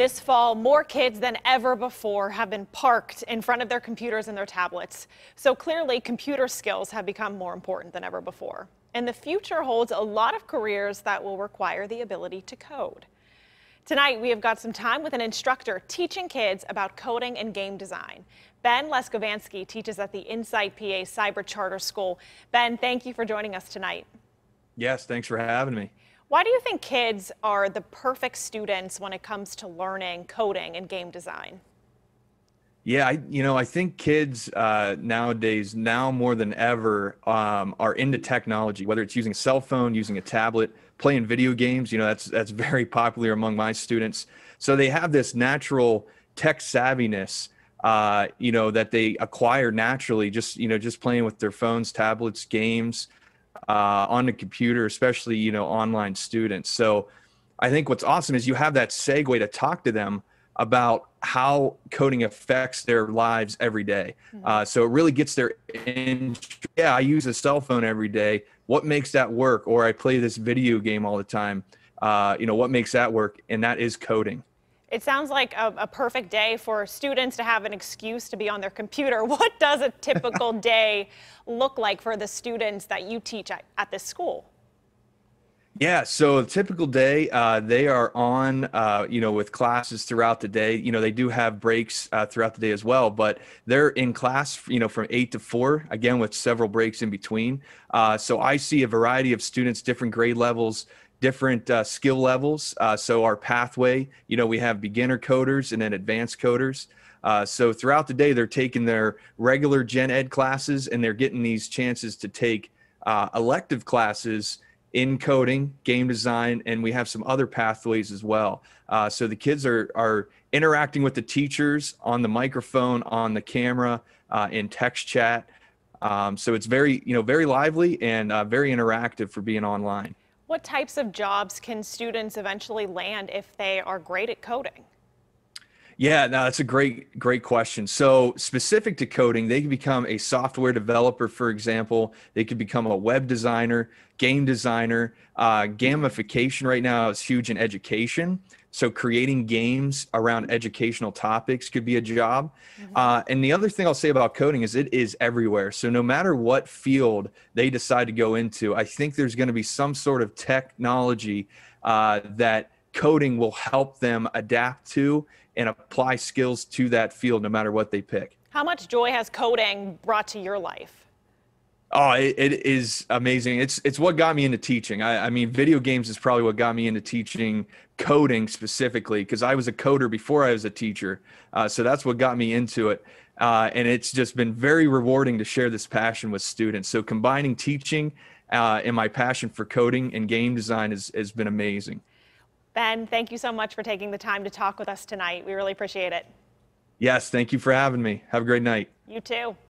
This fall, more kids than ever before have been parked in front of their computers and their tablets. So clearly, computer skills have become more important than ever before. And the future holds a lot of careers that will require the ability to code. Tonight, we have got some time with an instructor teaching kids about coding and game design. Ben Leskovansky teaches at the Insight PA Cyber Charter School. Ben, thank you for joining us tonight. Yes, thanks for having me. Why do you think kids are the perfect students when it comes to learning coding and game design? Yeah, I, you know, I think kids uh, nowadays, now more than ever, um, are into technology. Whether it's using a cell phone, using a tablet, playing video games, you know, that's that's very popular among my students. So they have this natural tech savviness, uh, you know, that they acquire naturally, just you know, just playing with their phones, tablets, games uh, on the computer, especially you know online students. So I think what's awesome is you have that segue to talk to them about how coding affects their lives every day. Mm-hmm. Uh, so it really gets their in. Yeah, I use a cell phone every day. What makes that work? Or I play this video game all the time. Uh, you know what makes that work? And that is coding. It sounds like a, a, perfect day for students to have an excuse to be on their computer. What does a typical day look like for the students that you teach at, at this school? Yeah, so a typical day, uh, they are on, uh, you know, with classes throughout the day. You know, they do have breaks uh, throughout the day as well, but they're in class, you know, from eight to four, again, with several breaks in between. Uh, so I see a variety of students, different grade levels, different uh, skill levels. Uh, so our pathway, you know, we have beginner coders and then advanced coders. Uh, so throughout the day, they're taking their regular gen ed classes and they're getting these chances to take uh, elective classes in coding, game design, and we have some other pathways as well. Uh, so the kids are are interacting with the teachers on the microphone, on the camera, uh, in text chat. Um, so it's very you know very lively and very interactive for being online. What types of jobs can students eventually land if they are great at coding? Yeah, no, that's a great, great question. So, specific to coding, they can become a software developer, for example. They could become a web designer, game designer. Uh, gamification right now is huge in education. So creating games around educational topics could be a job. Mm-hmm. Uh, and the other thing I'll say about coding is it is everywhere. So no matter what field they decide to go into, I think there's going to be some sort of technology uh, that coding will help them adapt to and apply skills to that field no matter what they pick. How much joy has coding brought to your life? Oh, it, it is amazing. It's it's what got me into teaching. I, I mean, video games is probably what got me into teaching coding specifically because I was a coder before I was a teacher. Uh, so that's what got me into it. Uh, and it's just been very rewarding to share this passion with students. So combining teaching uh, and my passion for coding and game design has, has been amazing. Ben, thank you so much for taking the time to talk with us tonight. We really appreciate it. Yes, thank you for having me. Have a great night. You too.